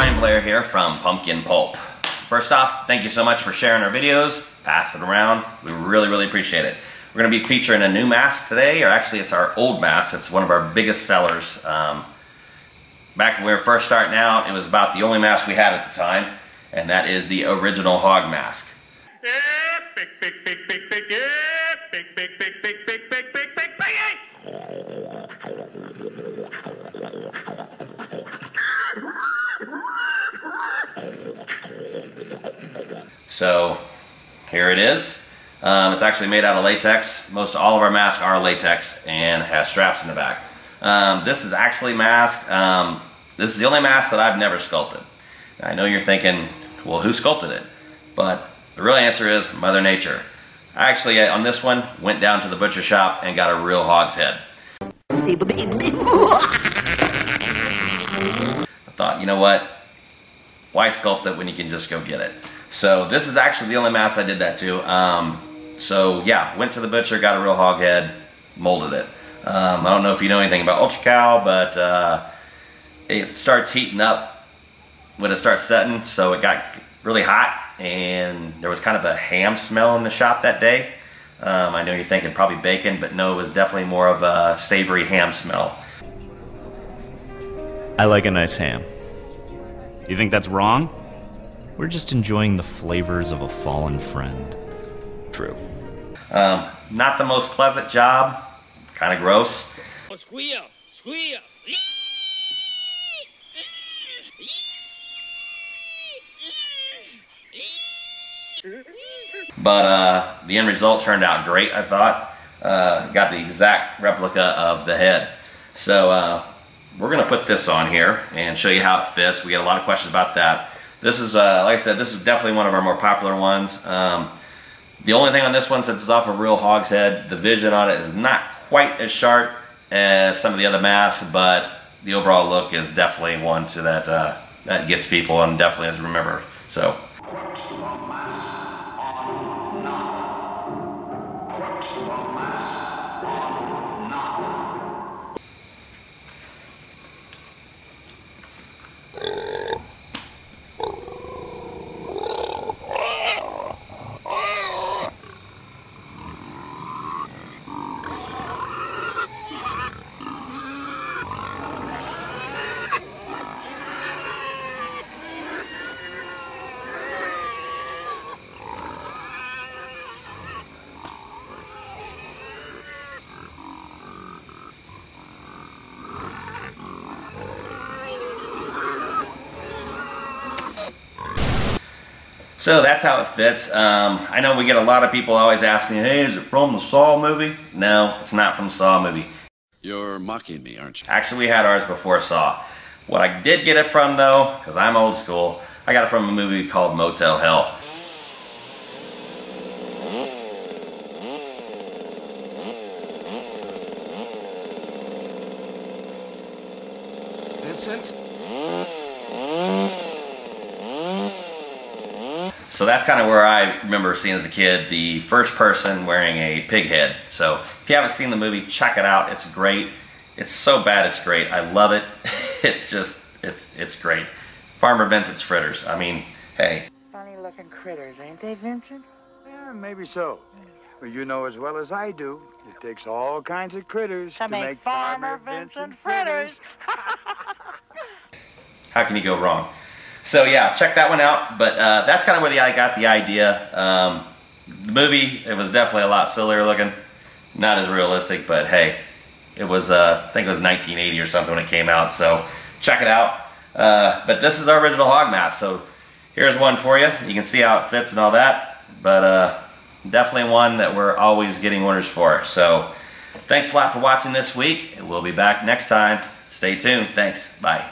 Blair here from Pumpkin Pulp. First off, thank you so much for sharing our videos, pass it around. We really, really appreciate it. We're going to be featuring a new mask today, or actually it's our old mask. It's one of our biggest sellers. Um, back when we were first starting out, it was about the only mask we had at the time, and that is the original hog mask. So here it is. Um, it's actually made out of latex. Most all of our masks are latex and has straps in the back. Um, this is actually mask. Um, this is the only mask that I've never sculpted. I know you're thinking, well, who sculpted it? But the real answer is Mother Nature. I actually, uh, on this one, went down to the butcher shop and got a real hog's head. I thought, you know what? Why sculpt it when you can just go get it? So this is actually the only mass I did that to. Um, so yeah, went to the butcher, got a real hog head, molded it. Um, I don't know if you know anything about UltraCal, but uh, it starts heating up when it starts setting, so it got really hot and there was kind of a ham smell in the shop that day. Um, I know you're thinking probably bacon, but no, it was definitely more of a savory ham smell. I like a nice ham. You think that's wrong? We're just enjoying the flavors of a fallen friend. True. Um, not the most pleasant job. Kind of gross. Squeal! Squeal! But uh, the end result turned out great, I thought. Uh, got the exact replica of the head. So uh, we're going to put this on here and show you how it fits. We get a lot of questions about that. This is, uh, like I said, this is definitely one of our more popular ones. Um, the only thing on this one, since it's off a real hog's head, the vision on it is not quite as sharp as some of the other masks, but the overall look is definitely one to that uh, that gets people and definitely is remember. So. So that's how it fits. Um, I know we get a lot of people always ask me, hey, is it from the Saw movie? No, it's not from Saw movie. You're mocking me, aren't you? Actually, we had ours before Saw. What I did get it from, though, because I'm old school, I got it from a movie called Motel Hell. Vincent? So that's kind of where I remember seeing as a kid the first person wearing a pig head. So if you haven't seen the movie, check it out. It's great. It's so bad it's great. I love it. it's just, it's, it's great. Farmer Vincent's Fritters. I mean, hey. Funny looking critters, ain't they, Vincent? Yeah, maybe so. But you know as well as I do, it takes all kinds of critters To make Farmer Vincent fritters. How can you go wrong? So yeah, check that one out. But uh, that's kind of where the, I got the idea. Um, the movie, it was definitely a lot sillier looking. Not as realistic, but hey, it was, uh, I think it was 1980 or something when it came out. So check it out. Uh, but this is our original hog mask. So here's one for you. You can see how it fits and all that. But uh, definitely one that we're always getting orders for. So thanks a lot for watching this week. We'll be back next time. Stay tuned. Thanks. Bye.